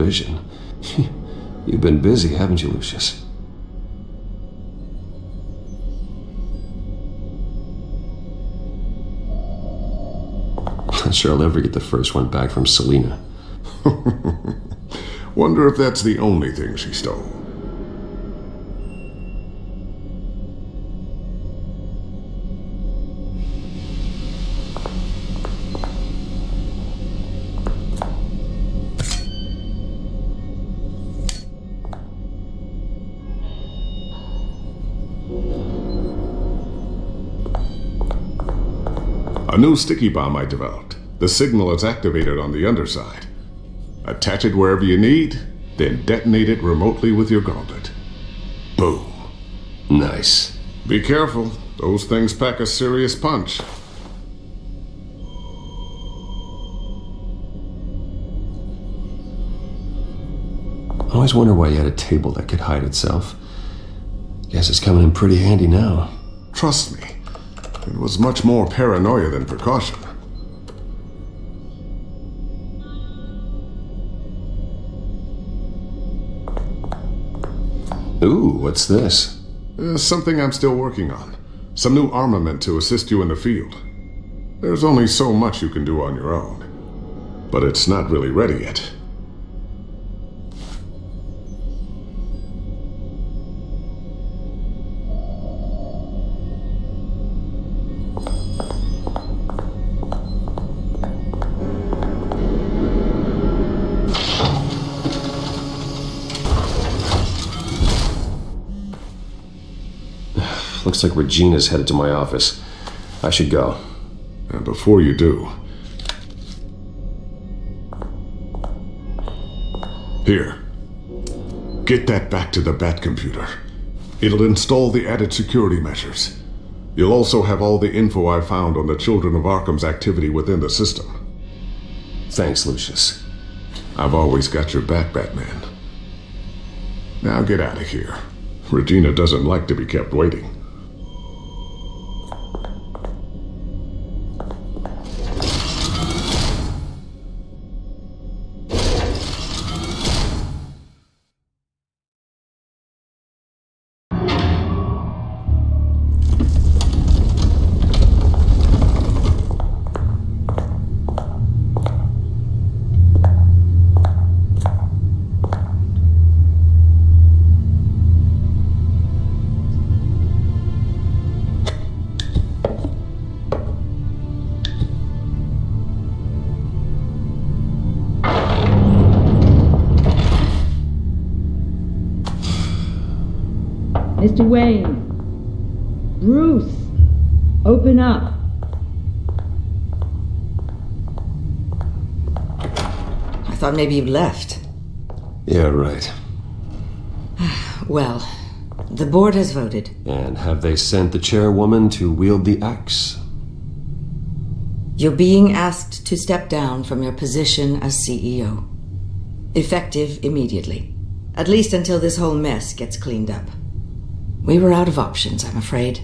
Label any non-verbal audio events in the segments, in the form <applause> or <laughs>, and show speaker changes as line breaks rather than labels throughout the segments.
Vision. <laughs> You've been busy, haven't you, Lucius? Not <laughs> sure I'll ever get the first one back from Selina. <laughs>
Wonder if that's the only thing she stole. A new sticky bomb I developed. The signal is activated on the underside. Attach it wherever you need, then detonate it remotely with your gauntlet. Boom.
Nice.
Be careful. Those things pack a serious punch.
I always wonder why you had a table that could hide itself. Guess it's coming in pretty handy now.
Trust me, it was much more paranoia than precaution.
Ooh, what's this?
Uh, something I'm still working on. Some new armament to assist you in the field. There's only so much you can do on your own. But it's not really ready yet.
Looks like Regina's headed to my office. I should go.
And before you do, here, get that back to the Bat computer. It'll install the added security measures. You'll also have all the info I found on the Children of Arkham's activity within the system.
Thanks, Lucius.
I've always got your back, Batman. Now get out of here. Regina doesn't like to be kept waiting.
Mr. Wayne. Bruce. Open up.
I thought maybe you left.
Yeah, right. <sighs>
Well, the board has voted.
And have they sent the chairwoman to wield the axe?
You're being asked to step down from your position as CEO. Effective immediately. At least until this whole mess gets cleaned up. We were out of options, I'm afraid.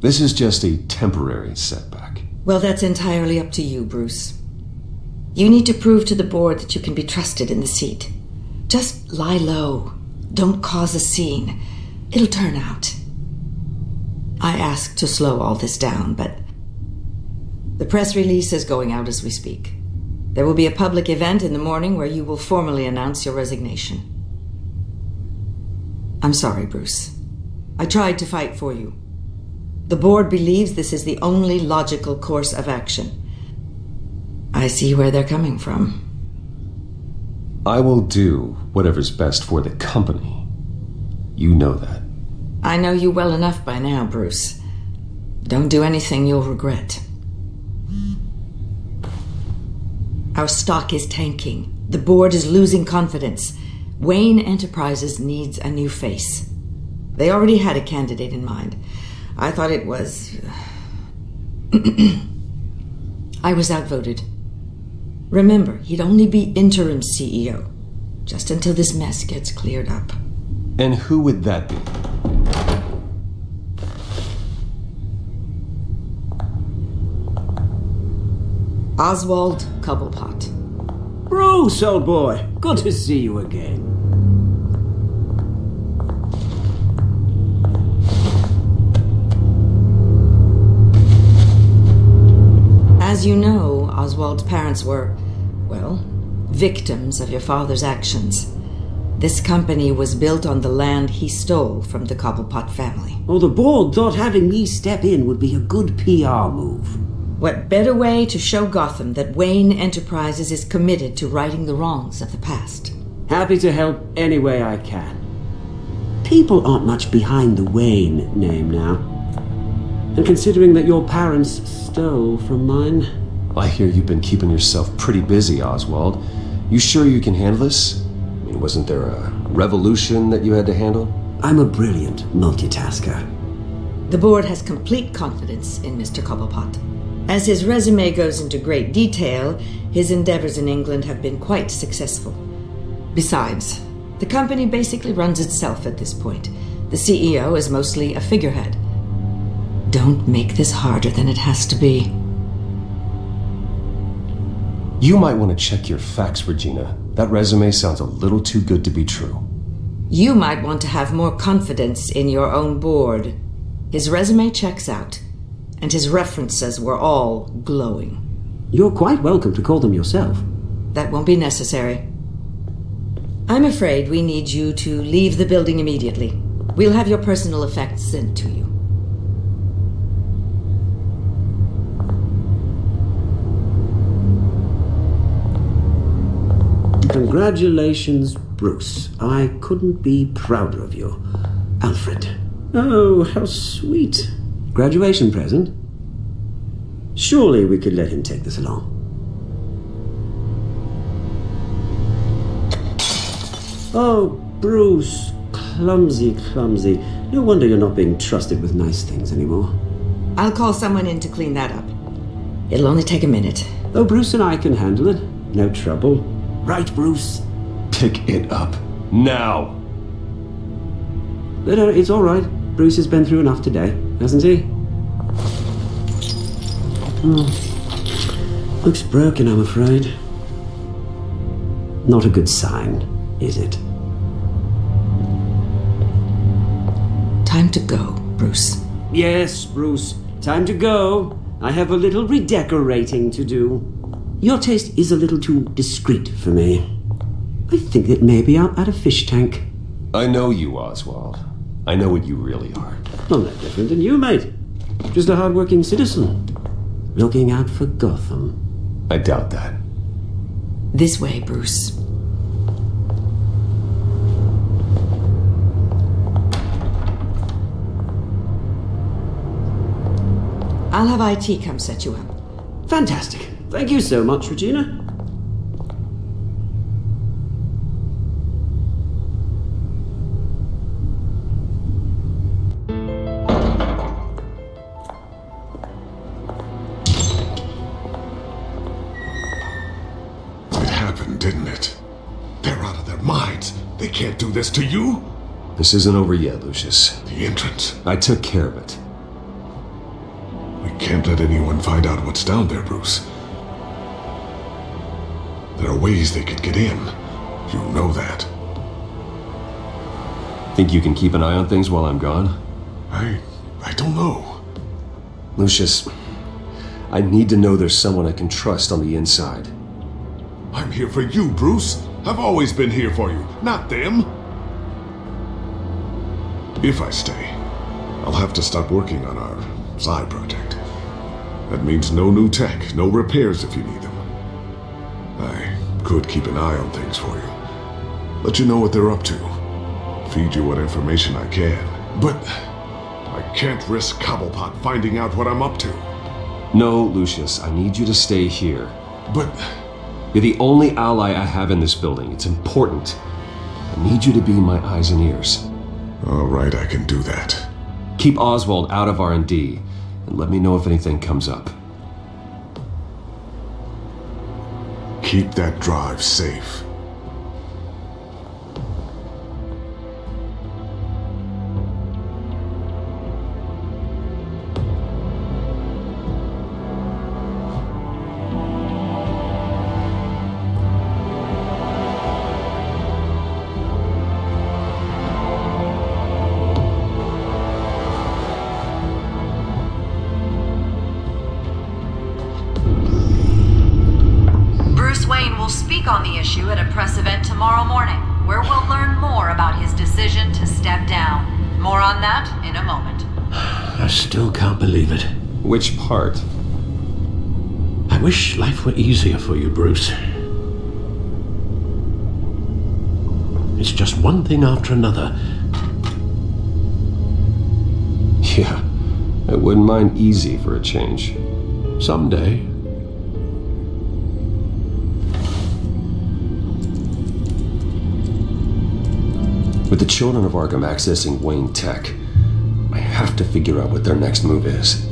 This is just a temporary setback.
Well, that's entirely up to you, Bruce. You need to prove to the board that you can be trusted in the seat. Just lie low. Don't cause a scene. It'll turn out. I asked to slow all this down, but the press release is going out as we speak. There will be a public event in the morning where you will formally announce your resignation. I'm sorry, Bruce. I tried to fight for you. The board believes this is the only logical course of action. I see where they're coming from.
I will do whatever's best for the company. You know that.
I know you well enough by now, Bruce. Don't do anything you'll regret. Our stock is tanking. The board is losing confidence. Wayne Enterprises needs a new face. They already had a candidate in mind. I thought it was. Uh, <clears throat> I was outvoted. Remember, he'd only be interim CEO, just until this mess gets cleared up.
And who would that be?
Oswald Cobblepot.
Bruce, old boy. Good to see you again.
As you know, Oswald's parents were, well, victims of your father's actions. This company was built on the land he stole from the Cobblepot family.
Oh, the board thought having me step in would be a good PR move.
What better way to show Gotham that Wayne Enterprises is committed to righting the wrongs of the past?
Happy to help any way I can. People aren't much behind the Wayne name now. And considering that your parents stole from mine.
I hear you've been keeping yourself pretty busy, Oswald. You sure you can handle this? I mean, wasn't there a revolution that you had to handle?
I'm a brilliant multitasker.
The board has complete confidence in Mr. Cobblepot. As his resume goes into great detail, his endeavors in England have been quite successful. Besides, the company basically runs itself at this point. The CEO is mostly a figurehead. Don't make this harder than it has to be.
You might want to check your facts, Regina. That resume sounds a little too good to be true.
You might want to have more confidence in your own board. His resume checks out and his references were all glowing.
You're quite welcome to call them yourself.
That won't be necessary. I'm afraid we need you to leave the building immediately. We'll have your personal effects sent to you.
Congratulations, Bruce. I couldn't be prouder of you. Alfred. Oh, how sweet. Graduation present? Surely we could let him take this along. Oh, Bruce. Clumsy, clumsy. No wonder you're not being trusted with nice things anymore.
I'll call someone in to clean that up. It'll only take a minute.
Oh, Bruce and I can handle it. No trouble. Right, Bruce?
Pick it up. Now!
No, no, it's all right. Bruce has been through enough today, hasn't he? Hmm. Looks broken, I'm afraid. Not a good sign, is it?
Time to go, Bruce.
Yes, Bruce. Time to go. I have a little redecorating to do. Your taste is a little too discreet for me. I think that maybe I'm at a fish tank.
I know you, Oswald. I know what you really are.
Not that different than you, mate. Just a hard-working citizen. Looking out for Gotham.
I doubt that.
This way, Bruce. I'll have IT come set you up.
Fantastic. Thank you so much, Regina. It happened, didn't it? They're out of their minds.
They can't do this to you.
This isn't over yet, Lucius.
The entrance.
I took care of it.
We can't let anyone find out what's down there, Bruce. There are ways they could get in. You know that.
Think you can keep an eye on things while I'm gone?
I... I don't know.
Lucius, I need to know there's someone I can trust on the inside.
I'm here for you, Bruce. I've always been here for you, not them. If I stay, I'll have to stop working on our side project. That means no new tech, no repairs if you need them. I could keep an eye on things for you. Let you know what they're up to. Feed you what information I can. But I can't risk Cobblepot finding out what I'm up to.
No, Lucius, I need you to stay here.
But
you're the only ally I have in this building. It's important. I need you to be my eyes and ears.
All right, I can do that.
Keep Oswald out of R&D, and let me know if anything comes up.
Keep that drive safe.
Were easier for you, Bruce. It's just one thing after another.
Yeah, I wouldn't mind easy for a change.
Someday.
With the children of Arkham accessing Wayne Tech, I have to figure out what their next move is.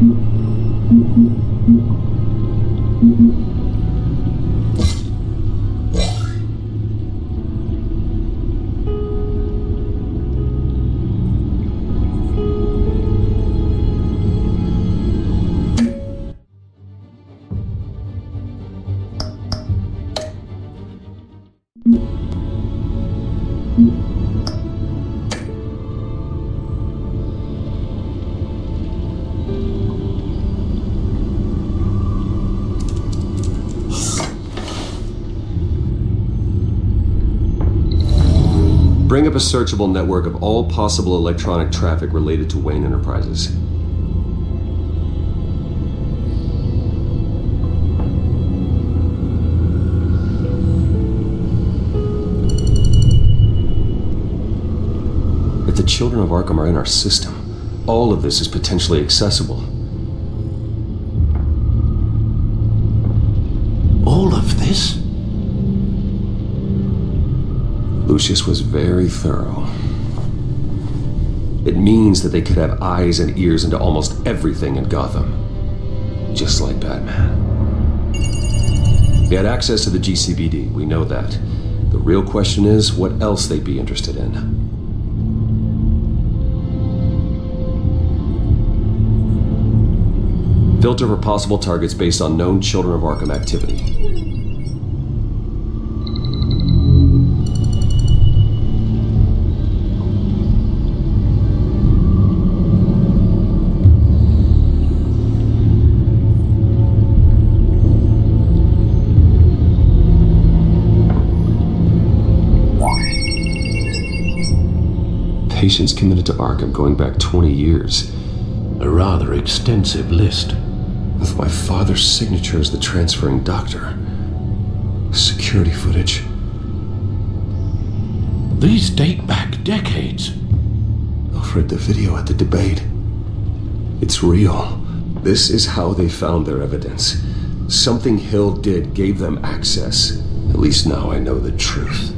Bring up searchable network of all possible electronic traffic related to Wayne Enterprises. If the children of Arkham are in our system, all of this is potentially accessible. Lucius was very thorough. It means that they could have eyes and ears into almost everything in Gotham. Just like Batman. They had access to the GCPD, we know that. The real question is what else they'd be interested in. Filter for possible targets based on known Children of Arkham activity. Patients committed to Arkham going back 20 years.
A rather extensive list.
With my father's signature as the transferring doctor. Security footage.
These date back decades.
Alfred, the video at the debate. It's real. This is how they found their evidence. Something Hill did gave them access. At least now I know the truth.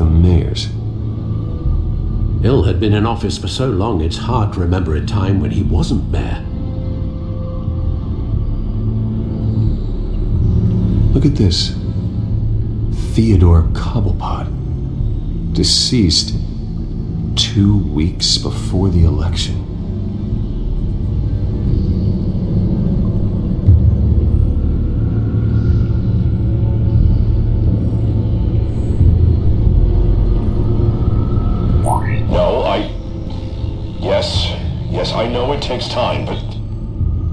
Gotham mayors.
Hill had been in office for so long it's hard to remember a time when he wasn't mayor.
Look at this. Theodore Cobblepot. Deceased two weeks before the election.
Takes time, but.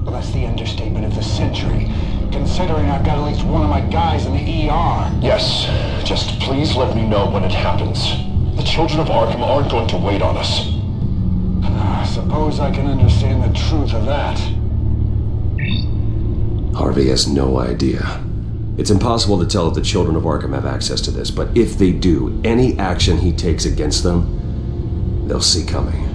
Well, that's the understatement of the century, considering I've got at least one of my guys in the ER.
Yes, just please let me know when it happens. The children of Arkham aren't going to wait on us.
I suppose I can understand the truth of that.
Harvey has no idea. It's impossible to tell if the children of Arkham have access to this, but if they do, any action he takes against them, they'll see coming.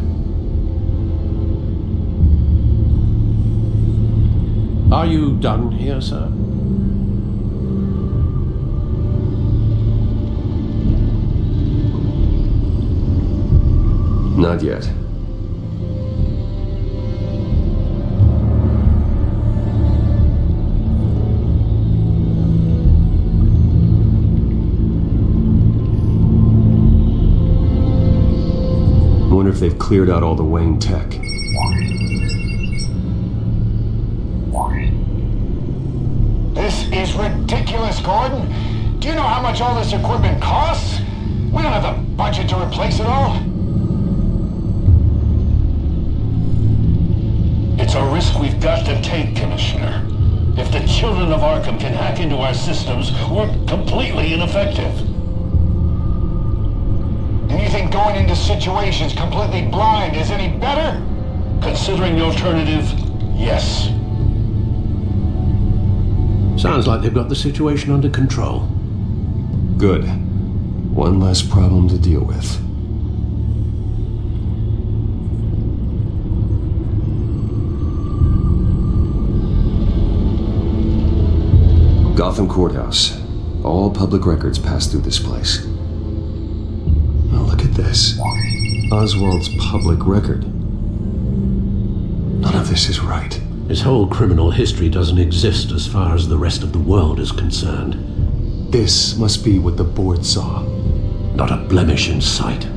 Are you done here, sir?
Not yet. Wonder if they've cleared out all the Wayne tech.
Ridiculous, Gordon. Do you know how much all this equipment costs? We don't have the budget to replace it all.
It's a risk we've got to take, Commissioner. If the children of Arkham can hack into our systems, we're completely ineffective.
And you think going into situations completely blind is any better?
Considering the alternative, yes.
Sounds like they've got the situation under control.
Good. One less problem to deal with. Gotham Courthouse. All public records pass through this place. Now look at this. Oswald's public record. None of this is right.
His whole criminal history doesn't exist as far as the rest of the world is concerned.
This must be what the board saw.
Not a blemish in sight.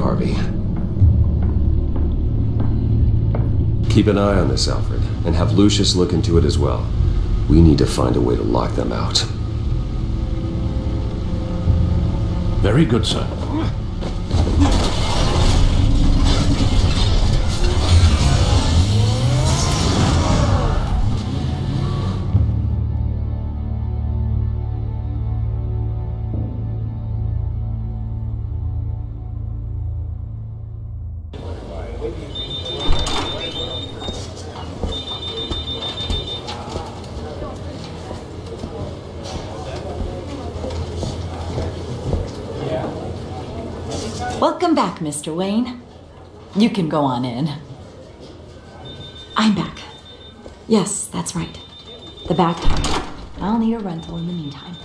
Harvey. Keep an eye on this, Alfred, and have Lucius look into it as well. We need to find a way to lock them out.
Very good, sir.
Mr. Wayne. You can go on in.
I'm back. Yes, that's right. The bag time. I'll need a rental in the meantime.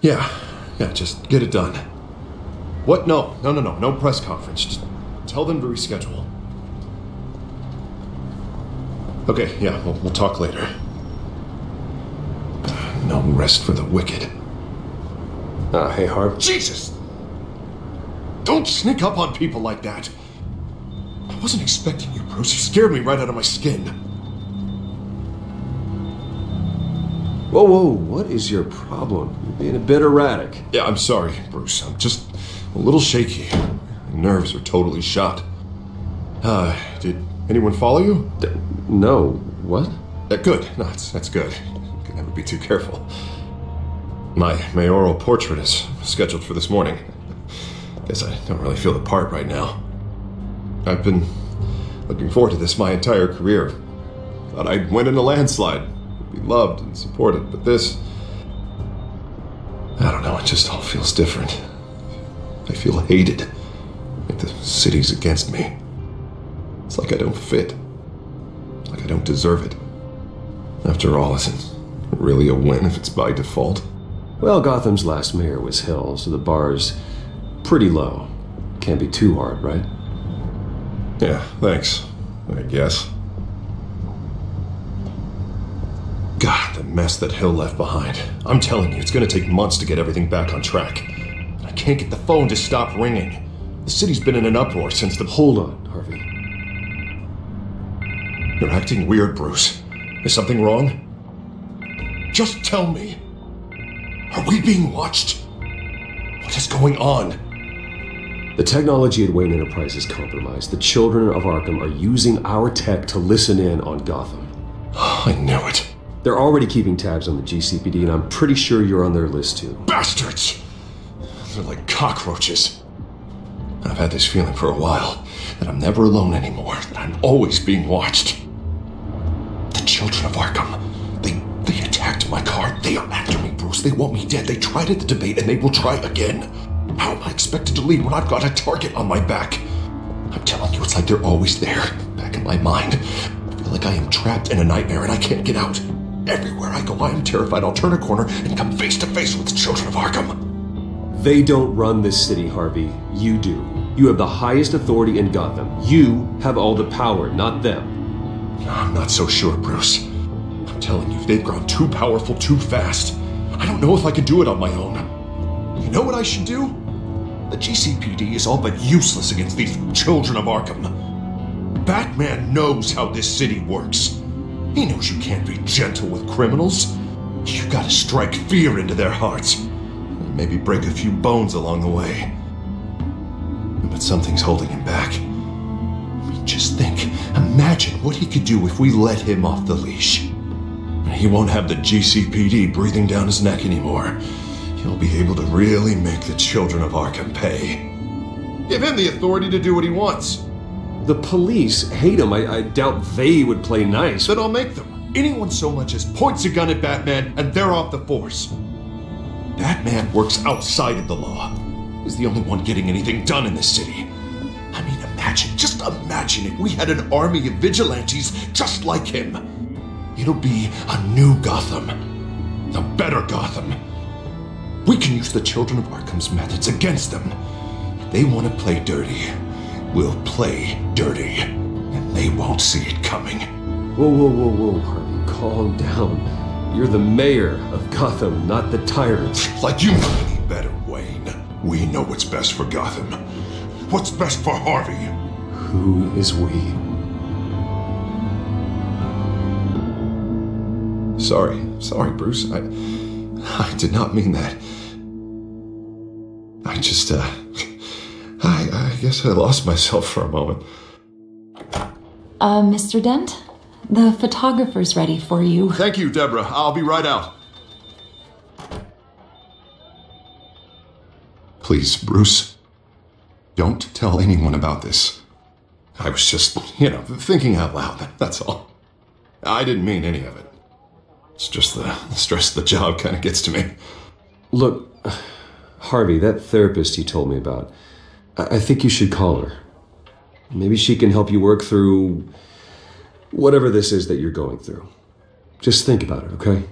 Yeah, yeah, just get it done. What? No, no, no, no, no press conference. Just tell them to reschedule. Okay, yeah, we'll, we'll talk later. No rest for the wicked.
Ah, hey, Harv.
Jesus! Don't sneak up on people like that. I wasn't expecting you, Bruce. You scared me right out of my skin.
Whoa, whoa, what is your problem? You're being a bit erratic.
Yeah, I'm sorry, Bruce. I'm just a little shaky. My nerves are totally shot. Uh, did anyone follow you?
D- no, what?
Uh, good. No, that's, that's good. You can never be too careful. My mayoral portrait is scheduled for this morning. Guess I don't really feel the part right now. I've been looking forward to this my entire career. Thought I'd win in a landslide, be loved and supported, but this. I don't know, it just all feels different. I feel hated. Like the city's against me. It's like I don't fit. Like I don't deserve it. After all, isn't really a win if it's by default?
Well, Gotham's last mayor was Hill, so the bar's pretty low. Can't be too hard, right?
Yeah, thanks. I guess. God, the mess that Hill left behind. I'm telling you, it's gonna take months to get everything back on track. I can't get the phone to stop ringing. The city's been in an uproar since the.
Hold on, Harvey.
You're acting weird, Bruce. Is something wrong?
Just tell me. Are we being watched? What is going on?
The technology at Wayne Enterprise is compromised. The children of Arkham are using our tech to listen in on Gotham. <sighs>
I knew it.
They're already keeping tabs on the GCPD, and I'm pretty sure you're on their list too.
Bastards! They're like cockroaches. I've had this feeling for a while that I'm never alone anymore, that I'm always being watched. The children of Arkham, they they attacked my car. They are after me, Bruce. They want me dead. They tried at the debate and they will try again. How am I expected to lead when I've got a target on my back? I'm telling you, it's like they're always there, back in my mind. I feel like I am trapped in a nightmare and I can't get out. Everywhere I go, I am terrified I'll turn a corner and come face to face with the children of Arkham.
They don't run this city, Harvey. You do. You have the highest authority in Gotham. You have all the power, not them.
I'm not so sure, Bruce. I'm telling you, they've grown too powerful too fast. I don't know if I can do it on my own. You know what I should do? The GCPD is all but useless against these children of Arkham. Batman knows how this city works. He knows you can't be gentle with criminals. You gotta strike fear into their hearts. And maybe break a few bones along the way. But something's holding him back. I mean, just think. Imagine what he could do if we let him off the leash. He won't have the GCPD breathing down his neck anymore. He'll be able to really make the children of Arkham pay. Give him the authority to do what he wants.
The police hate him. I, I doubt they would play nice.
Then I'll make them. Anyone so much as points a gun at Batman and they're off the force. Batman works outside of the law. He's the only one getting anything done in this city. I mean, imagine, just imagine if we had an army of vigilantes just like him. It'll be a new Gotham. A better Gotham. We can use the children of Arkham's methods against them. If they want to play dirty, we'll play dirty. And they won't see it coming.
Whoa, whoa, whoa, whoa, Harvey, calm down. You're the mayor of Gotham, not the tyrant.
Like you know any better, Wayne. We know what's best for Gotham. What's best for Harvey?
Who is we?
Sorry, sorry, Bruce. I, <laughs> I did not mean that. I just, uh, I, I guess I lost myself for a moment.
Uh, Mr. Dent? The photographer's ready for you.
Thank you, Deborah. I'll be right out. Please, Bruce, don't tell anyone about this. I was just, you know, thinking out loud. That's all. I didn't mean any of it. It's just the, the stress of the job kind of gets to me.
Look, Harvey, that therapist you told me about, I, I think you should call her. Maybe she can help you work through whatever this is that you're going through. Just think about it, okay?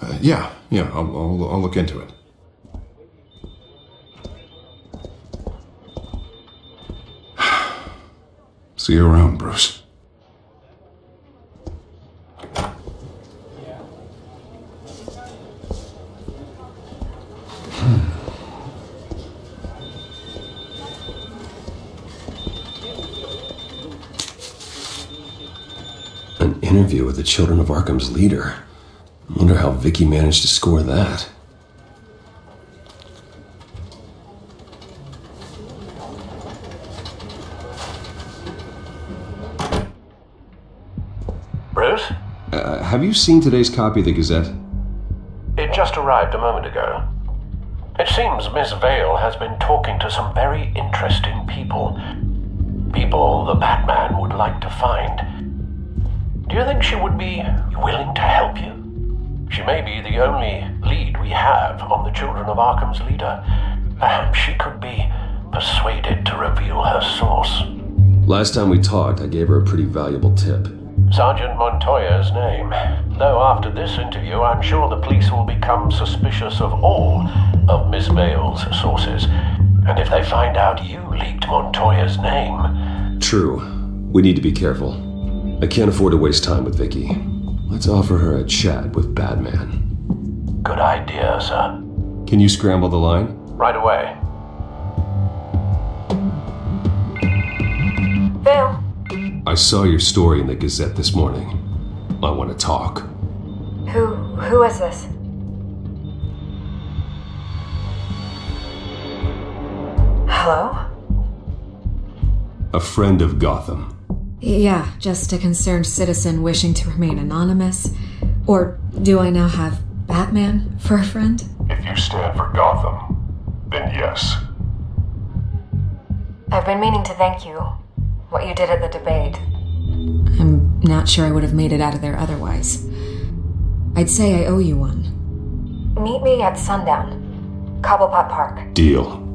Uh, yeah, yeah, I'll, I'll, I'll look into it. <sighs> See you around, Bruce.
The Children of Arkham's leader. I wonder how Vicky managed to score that.
Bruce?
Uh, have you seen today's copy of the Gazette?
It just arrived a moment ago. It seems Miss Vale has been talking to some very interesting people. People the Batman would like to find. Do you think she would be willing to help you? She may be the only lead we have on the Children of Arkham's leader. Perhaps she could be persuaded to reveal her source.
Last time we talked, I gave her a pretty valuable tip.
Sergeant Montoya's name. Though after this interview, I'm sure the police will become suspicious of all of Miss Vale's sources. And if they find out you leaked Montoya's name.
True. We need to be careful. I can't afford to waste time with Vicky. Let's offer her a chat with Batman.
Good idea, sir.
Can you scramble the line?
Right away.
Vale,
I saw your story in the Gazette this morning. I want to talk.
Who who is this? Hello?
A friend of Gotham.
Yeah, just a concerned citizen wishing to remain anonymous. Or do I now have Batman for a friend?
If you stand for Gotham, then yes.
I've been meaning to thank you. What you did at the debate.
I'm not sure I would have made it out of there otherwise. I'd say I owe you one.
Meet me at sundown. Cobblepot Park.
Deal.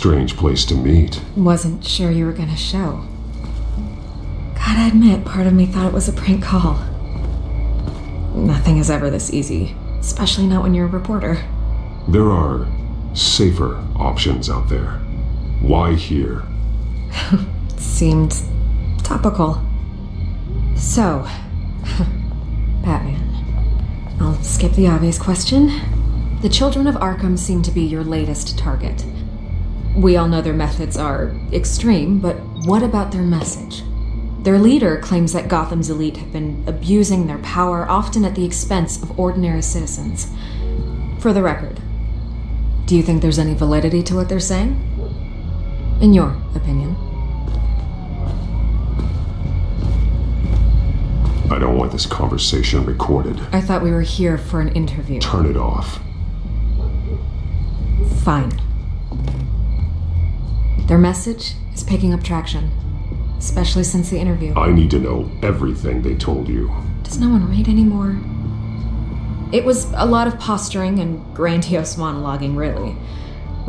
Strange place to meet.
Wasn't sure you were gonna show. Gotta admit, part of me thought it was a prank call. Nothing is ever this easy, especially not when you're a reporter.
There are safer options out there. Why here? <laughs>
Seemed topical. So, <laughs> Batman. I'll skip the obvious question. The children of Arkham seem to be your latest target. We all know their methods are extreme, but what about their message? Their leader claims that Gotham's elite have been abusing their power, often at the expense of ordinary citizens. For the record, do you think there's any validity to what they're saying? In your opinion?
I don't want this conversation recorded.
I thought we were here for an interview.
Turn it off.
Fine. Their message is picking up traction, especially since the interview.
I need to know everything they told you.
Does no one read anymore? It was a lot of posturing and grandiose monologuing, really.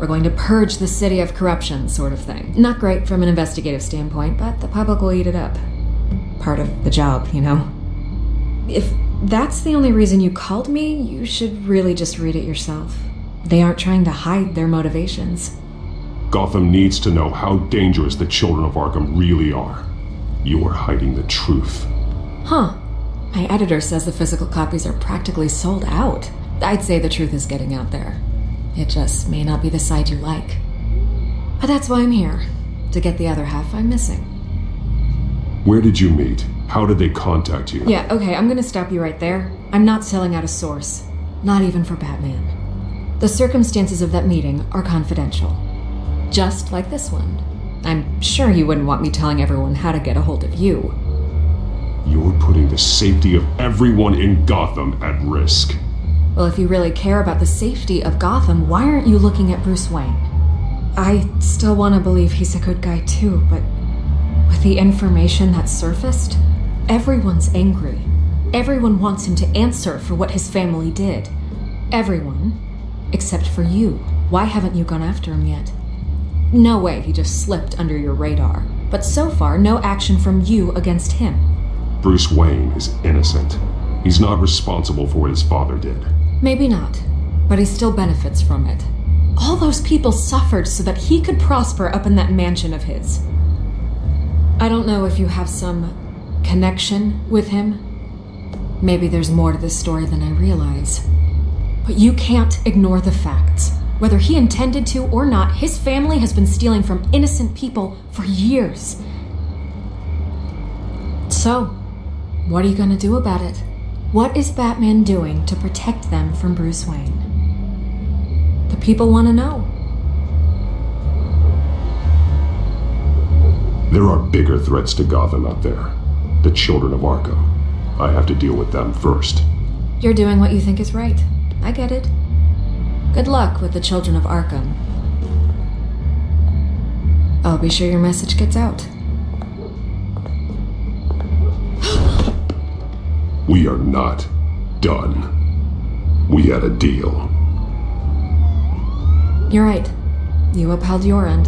We're going to purge the city of corruption, sort of thing. Not great from an investigative standpoint, but the public will eat it up. Part of the job, you know? If that's the only reason you called me, you should really just read it yourself. They aren't trying to hide their motivations.
Gotham needs to know how dangerous the children of Arkham really are. You are hiding the truth.
Huh. My editor says the physical copies are practically sold out. I'd say the truth is getting out there. It just may not be the side you like. But that's why I'm here. To get the other half I'm missing.
Where did you meet? How did they contact you?
Yeah, okay, I'm gonna stop you right there. I'm not selling out a source. Not even for Batman. The circumstances of that meeting are confidential. Just like this one. I'm sure you wouldn't want me telling everyone how to get a hold of you.
You're putting the safety of everyone in Gotham at risk.
Well, if you really care about the safety of Gotham, why aren't you looking at Bruce Wayne? I still want to believe he's a good guy too, but with the information that surfaced, everyone's angry. Everyone wants him to answer for what his family did. Everyone, except for you. Why haven't you gone after him yet? No way he just slipped under your radar. But so far, no action from you against him.
Bruce Wayne is innocent. He's not responsible for what his father did.
Maybe not, but he still benefits from it. All those people suffered so that he could prosper up in that mansion of his. I don't know if you have some connection with him. Maybe there's more to this story than I realize. But you can't ignore the facts. Whether he intended to or not, his family has been stealing from innocent people for years. So, what are you gonna do about it? What is Batman doing to protect them from Bruce Wayne? The people want to know.
There are bigger threats to Gotham out there. The children of Arkham. I have to deal with them first.
You're doing what you think is right. I get it. Good luck with the children of Arkham. I'll be sure your message gets out. <gasps>
We are not done. We had a deal.
You're right. You upheld your end.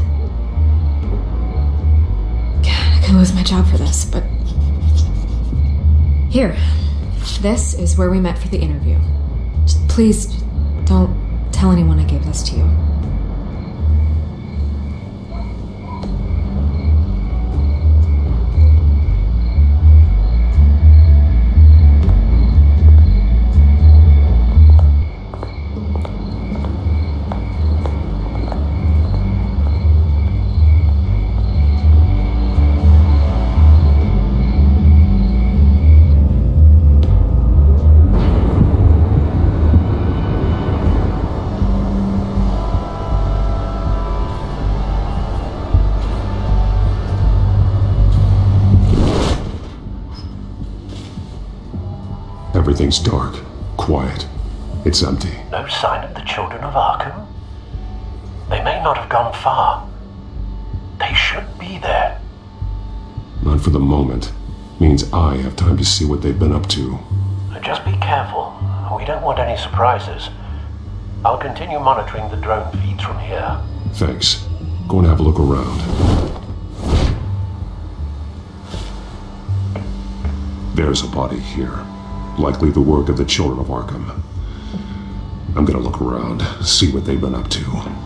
God, I could lose my job for this, but. Here. This is where we met for the interview. Just please don't tell anyone I gave this to you.
Everything's dark, quiet. It's empty.
No sign of the children of Arkham? They may not have gone far. They should be there.
Not for the moment. Means I have time to see what they've been up to.
Just be careful. We don't want any surprises. I'll continue monitoring the drone feeds from here.
Thanks. Go and have a look around. There's a body here. Likely the work of the children of Arkham. I'm gonna look around, see what they've been up to.